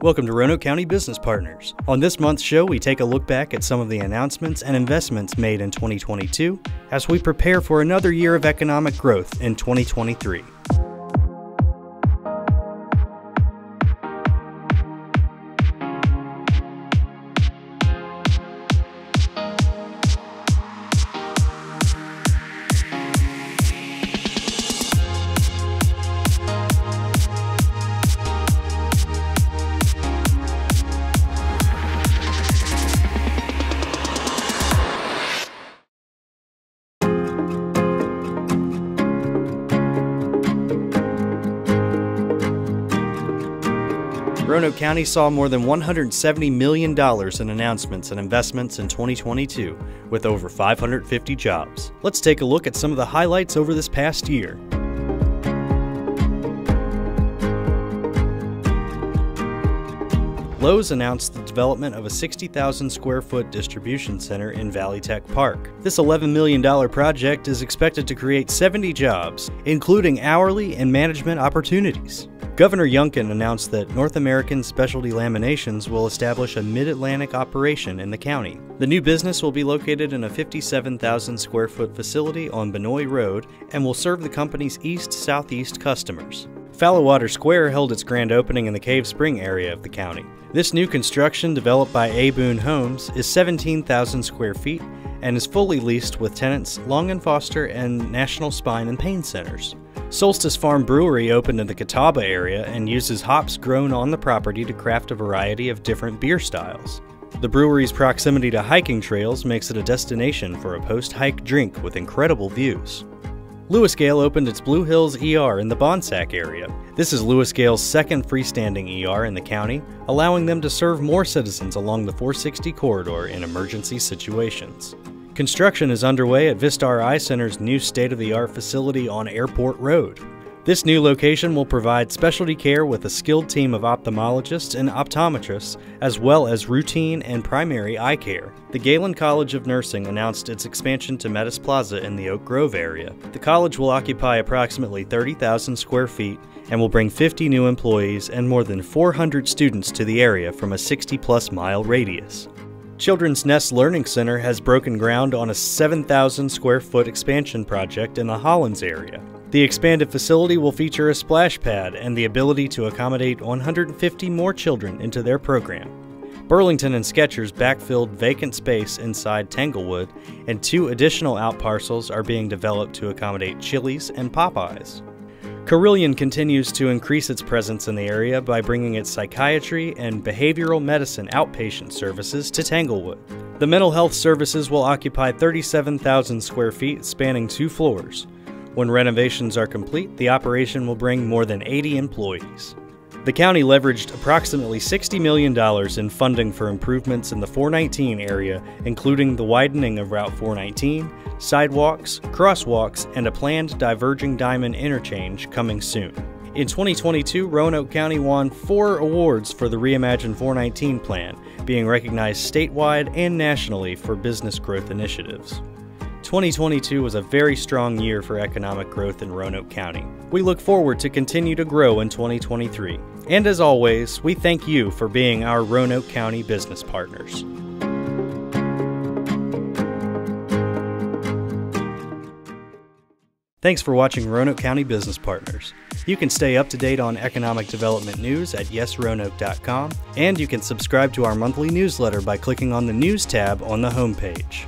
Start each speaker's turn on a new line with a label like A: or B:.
A: Welcome to Roanoke County Business Partners. On this month's show, we take a look back at some of the announcements and investments made in 2022 as we prepare for another year of economic growth in 2023. Roanoke County saw more than $170 million in announcements and investments in 2022, with over 550 jobs. Let's take a look at some of the highlights over this past year. Lowe's announced the development of a 60,000 square foot distribution center in Valley Tech Park. This $11 million project is expected to create 70 jobs, including hourly and management opportunities. Governor Youngkin announced that North American Specialty Laminations will establish a mid Atlantic operation in the county. The new business will be located in a 57,000 square foot facility on Benois Road and will serve the company's east southeast customers. Fallowater Square held its grand opening in the Cave Spring area of the county. This new construction, developed by A. Boone Homes, is 17,000 square feet and is fully leased with tenants Long & Foster and National Spine and Pain Centers. Solstice Farm Brewery opened in the Catawba area and uses hops grown on the property to craft a variety of different beer styles. The brewery's proximity to hiking trails makes it a destination for a post hike drink with incredible views. Lewis Gale opened its Blue Hills ER in the Bonsack area. This is Lewis Gale's second freestanding ER in the county, allowing them to serve more citizens along the 460 corridor in emergency situations. Construction is underway at Vistar Eye Center's new state of the art facility on Airport Road. This new location will provide specialty care with a skilled team of ophthalmologists and optometrists, as well as routine and primary eye care. The Galen College of Nursing announced its expansion to Metis Plaza in the Oak Grove area. The college will occupy approximately 30,000 square feet and will bring 50 new employees and more than 400 students to the area from a 60 plus mile radius. Children's Nest Learning Center has broken ground on a 7,000 square foot expansion project in the Hollins area. The expanded facility will feature a splash pad and the ability to accommodate 150 more children into their program. Burlington and Skechers backfilled vacant space inside Tanglewood, and two additional outparcels are being developed to accommodate Chili's and Popeyes. Carilion continues to increase its presence in the area by bringing its psychiatry and behavioral medicine outpatient services to Tanglewood. The mental health services will occupy 37,000 square feet spanning two floors. When renovations are complete, the operation will bring more than 80 employees. The county leveraged approximately $60 million in funding for improvements in the 419 area, including the widening of Route 419, sidewalks, crosswalks, and a planned diverging diamond interchange coming soon. In 2022, Roanoke County won four awards for the Reimagine 419 plan, being recognized statewide and nationally for business growth initiatives. 2022 was a very strong year for economic growth in Roanoke County. We look forward to continue to grow in 2023. And as always, we thank you for being our Roanoke County business partners. Thanks for watching Roanoke County Business Partners. You can stay up to date on economic development news at yesroanoke.com, and you can subscribe to our monthly newsletter by clicking on the News tab on the homepage.